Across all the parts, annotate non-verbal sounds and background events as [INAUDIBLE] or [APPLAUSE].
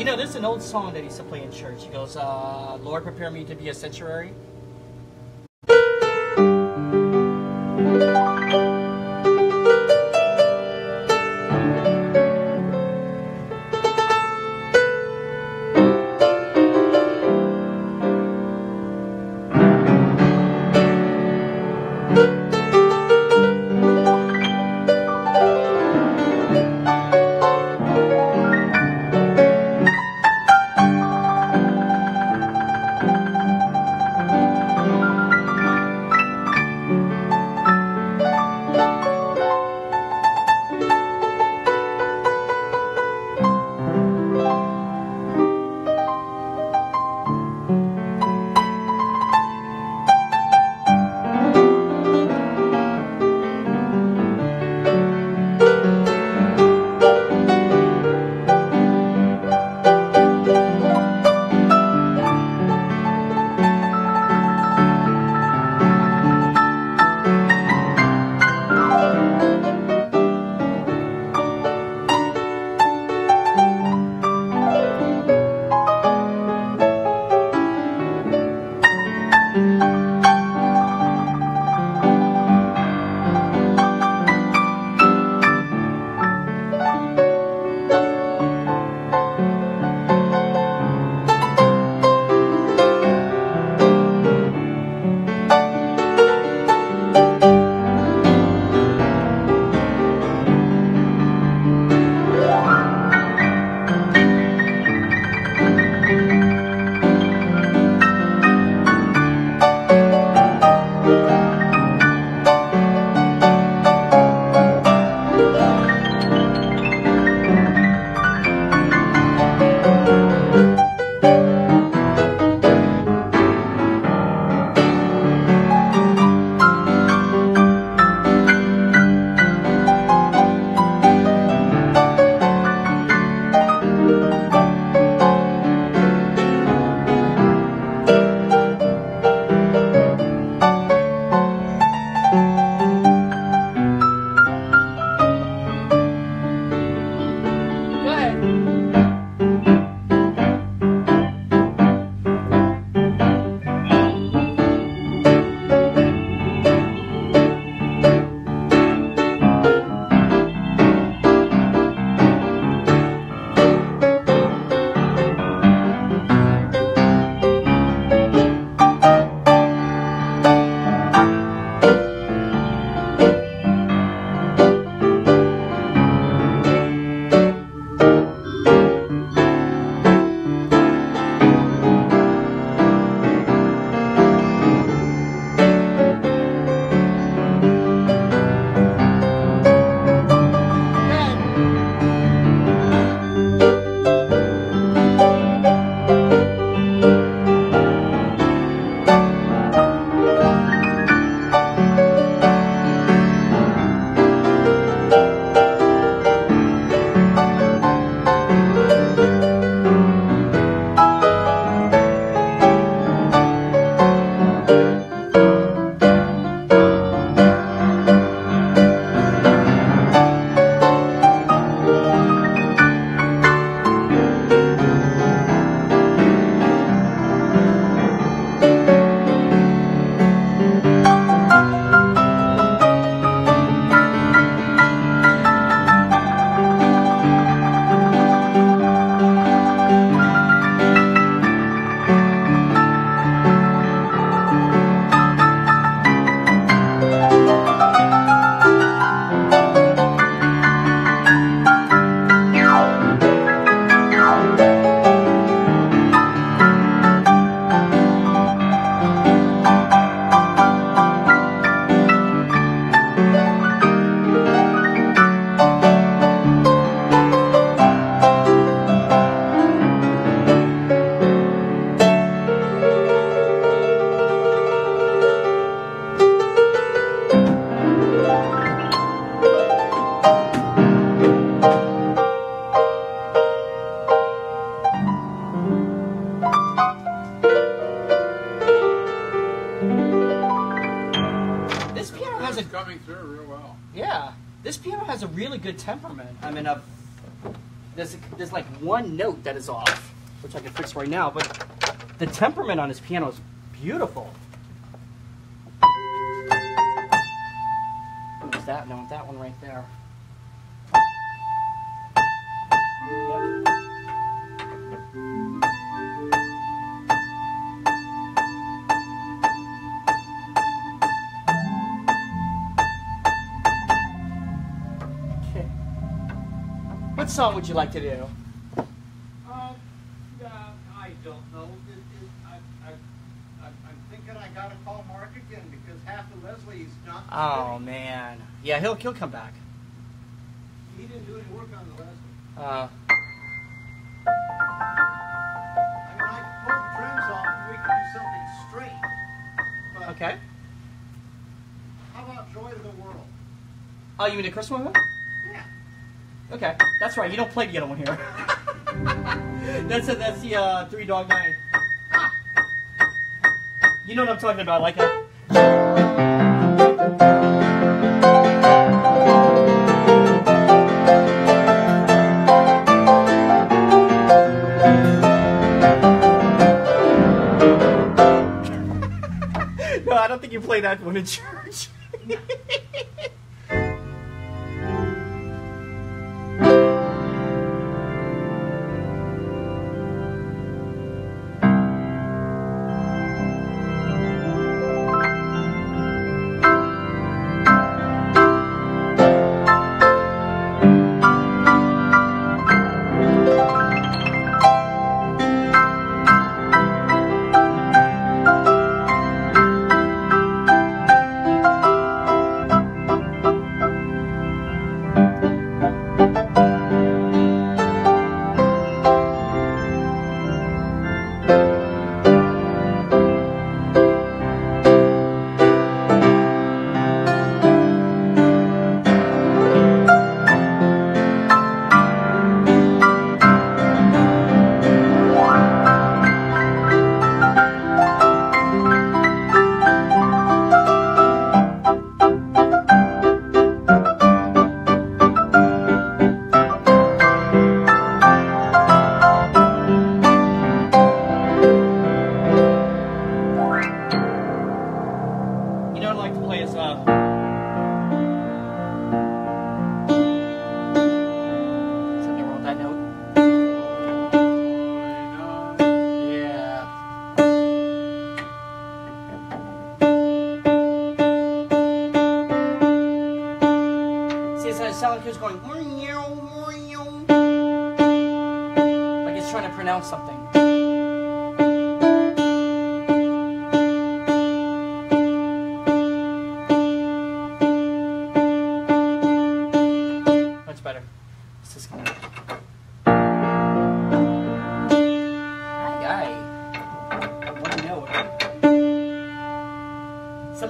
You know, there's an old song that he used to play in church. He goes, uh, Lord, prepare me to be a sanctuary. There's there's like one note that is off, which I can fix right now. But the temperament on his piano is beautiful. Who's that? No, that one right there. Yep. What song would you like to do? Uh, I don't know. It, it, I, I, I, I'm thinking I gotta call Mark again because half of Leslie's not. Oh man, yeah, he'll he'll come back. He didn't do any work on the Leslie. Uh, I mean, I could pull the trims off and we could do something straight. But okay. How about Joy to the World? Oh, you mean a Christmas one? Okay, that's right. You don't play the other one here. [LAUGHS] that's a, that's the uh, Three Dog Night. You know what I'm talking about, like a. [LAUGHS] no, I don't think you play that one in church. [LAUGHS]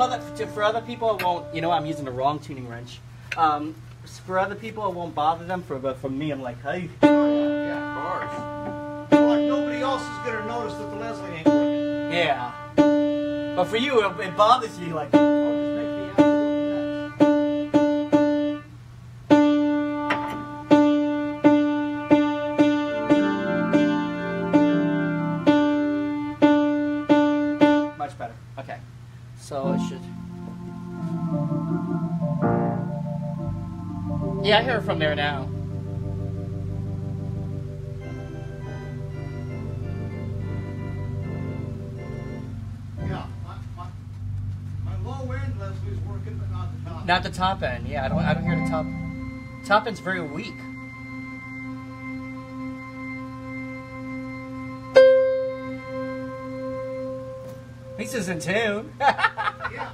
other for other people, it won't. You know, I'm using the wrong tuning wrench. Um, for other people, it won't bother them. For but for me, I'm like, hey. Yeah, of course. Well, like nobody else is gonna notice that the Leslie ain't working. Yeah. But for you, it, it bothers you. Like, Yeah, I hear it from there now. Yeah, my, my, my low end Leslie's working, but not the top. Not the top end. Yeah, I don't. I don't hear the top. Top end's very weak. Least in tune. [LAUGHS] Yeah.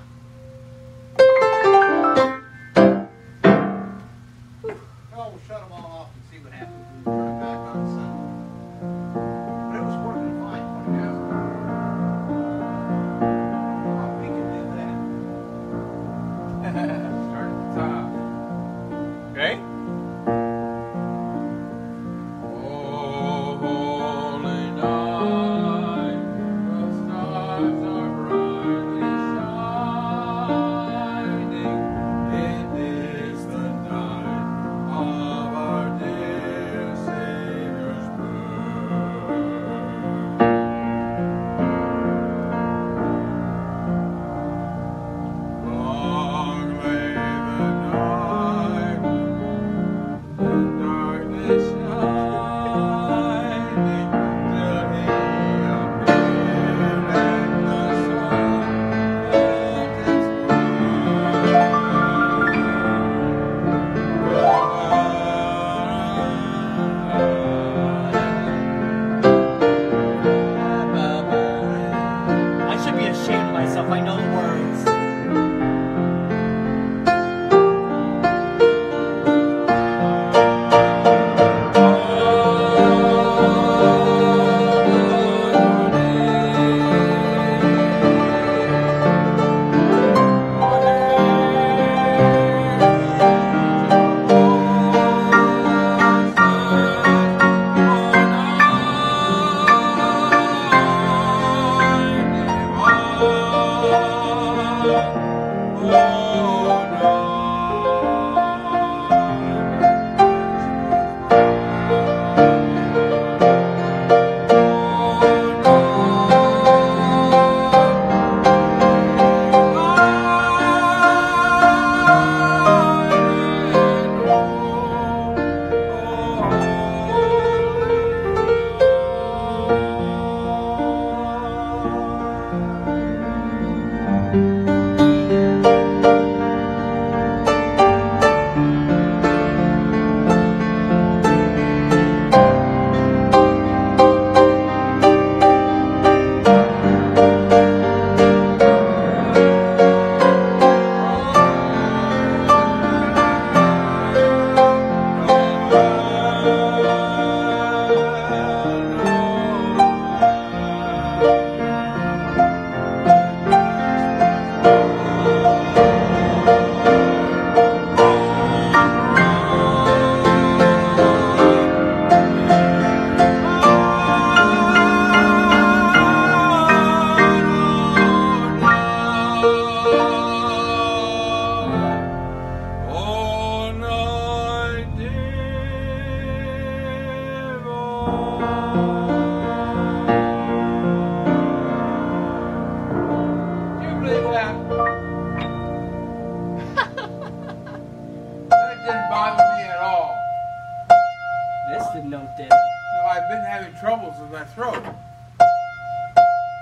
I've been having troubles with my throat.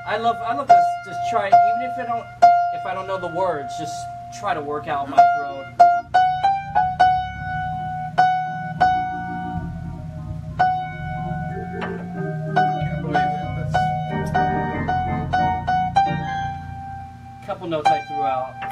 I love I love this. Just try even if I don't if I don't know the words, just try to work out my throat. Can't believe it. That's Couple notes I threw out.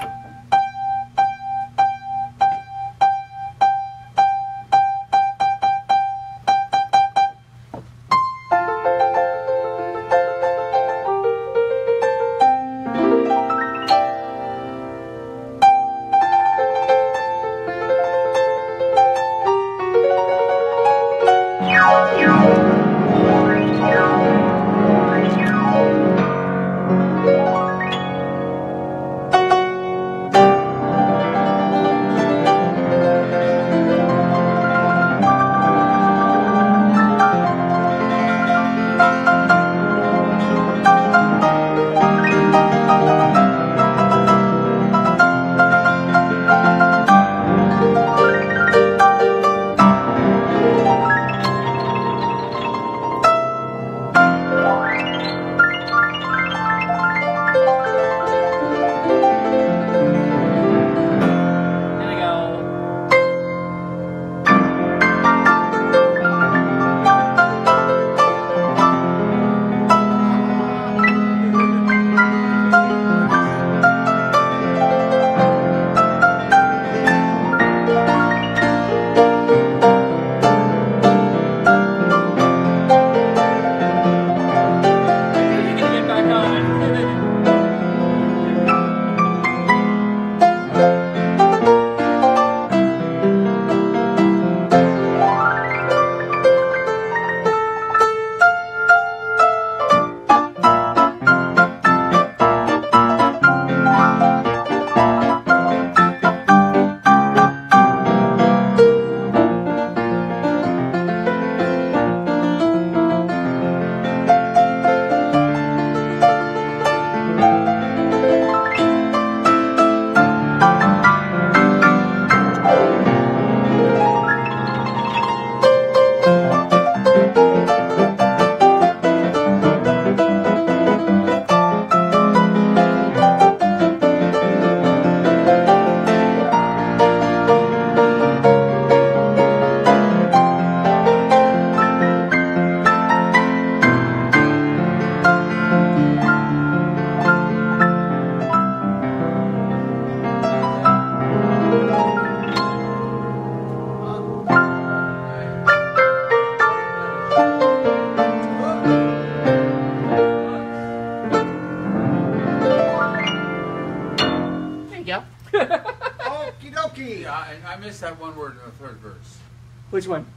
Which one? [LAUGHS]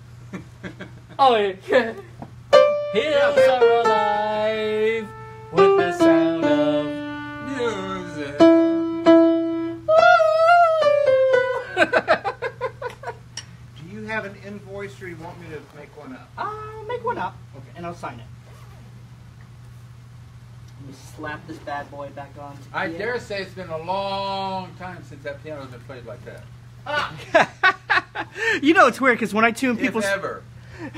Oh, [LAUGHS] yeah. Hills are alive with the sound of. Music. [LAUGHS] Do you have an invoice or you want me to make one up? I'll make one up. Okay. And I'll sign it. Let me slap this bad boy back on. I Yeah. dare say it's been a long time since that piano's been played like that. Ah. [LAUGHS] you know it's weird because when I tune people's ever.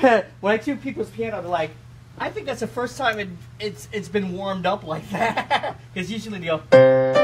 [LAUGHS] when I tune people's piano, they're like, I think that's the first time it, it's it's been warmed up like that. [LAUGHS] Because usually they go.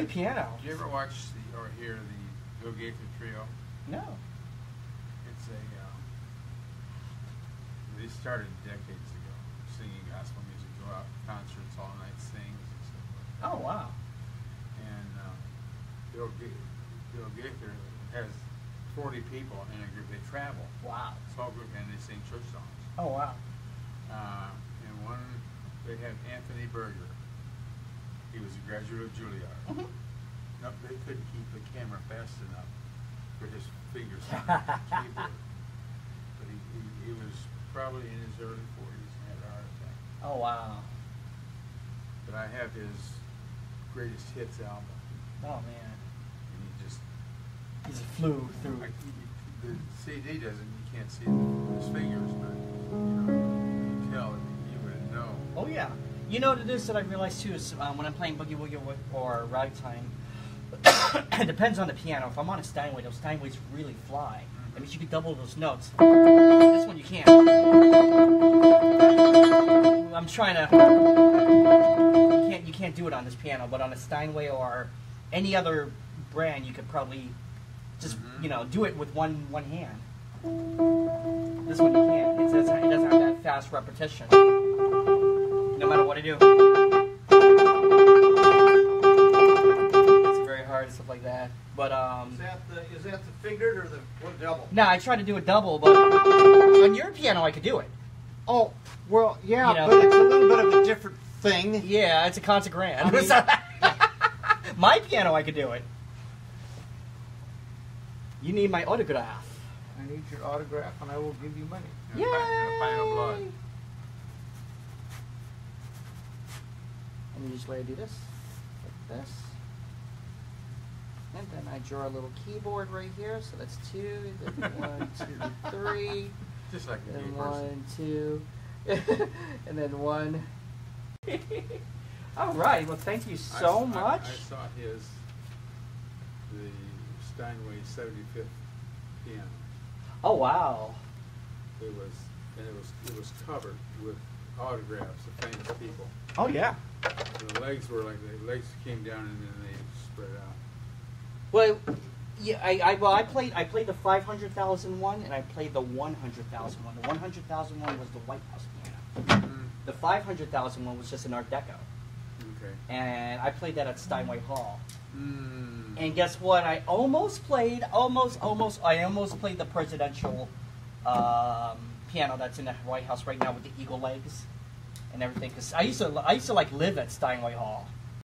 Great piano. Did you ever watch the, or hear the Bill Gaither Trio? No. It's a. Um, they started decades ago singing gospel music, go out to concerts all night, sing. And, stuff like that. Oh wow. and um, Bill Ga- Bill Gaither has forty people in a group. They travel. Wow. Small group and they sing church songs. Oh wow. Uh, and one, they had Anthony Burger. He was a graduate of Juilliard. Mhm. Nope, they couldn't keep the camera fast enough for his fingers on the keyboard. But he, he, he was probably in his early forties and had a heart attack. Oh wow. But I have his greatest hits album, Oh man. and he just He just flew through. I, the CD doesn't, you can't see his fingers, but you know, you can tell, you would know. Oh yeah. You know what it is that I realized too is um, when I'm playing boogie woogie or, or ragtime, [COUGHS] it depends on the piano. If I'm on a Steinway, those Steinways really fly. That means you can double those notes. This one you can't. I'm trying to. You can't. You can't do it on this piano, but on a Steinway or any other brand, you could probably just Mhm. you know do it with one one hand. This one you can't. It doesn't. It doesn't have that fast repetition. No matter what I do. It's very hard and stuff like that. But um. Is that the, is that the fingered or the what double? No, I tried to do a double, but on your piano I could do it. Oh, well, yeah, You know. but it's a little bit of a different thing. Yeah, it's a concert grand. I mean- [LAUGHS] My piano I could do it. You need my autograph. I need your autograph and I will give you money. And a pi- and a pint of blood. Yay! And usually I do this, like this. And then I draw a little keyboard right here, so that's two, then [LAUGHS] one, two, three, Just like a then person. one, two, [LAUGHS] and then one. All right, well, thank you so I- much. I saw his, the Steinway seventy-fifth piano. Oh, wow. It was, and it was, it was covered with autographs of famous people. Oh, yeah. And the legs were like, the legs came down and then they spread out. Well, yeah, I, I well I played I played the five hundred thousand one and I played the one hundred thousand one. The one hundred thousand one was the White House piano. Mm, The five hundred thousand one was just an Art Deco, okay. and I played that at Steinway Hall. Mm. And guess what? I almost played, almost, almost, I almost played the presidential um, piano that's in the White House right now with the eagle legs and everything. Because I used to, I used to like live at Steinway Hall.